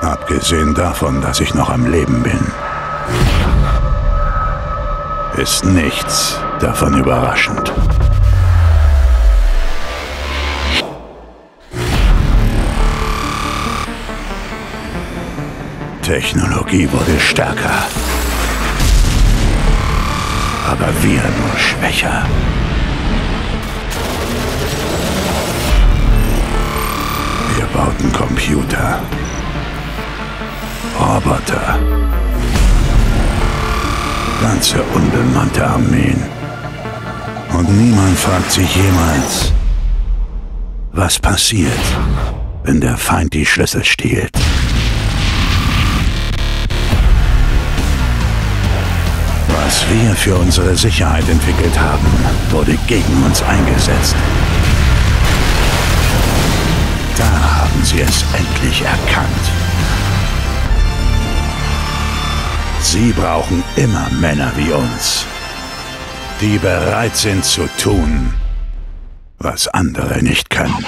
Abgesehen davon, dass ich noch am Leben bin, ist nichts davon überraschend. Technologie wurde stärker. Aber wir nur schwächer. Wir bauten Computer. Roboter. Ganze unbemannte Armeen. Und niemand fragt sich jemals, was passiert, wenn der Feind die Schlüssel stiehlt. Was wir für unsere Sicherheit entwickelt haben, wurde gegen uns eingesetzt. Da haben sie es endlich erkannt. Sie brauchen immer Männer wie uns, die bereit sind zu tun, was andere nicht können.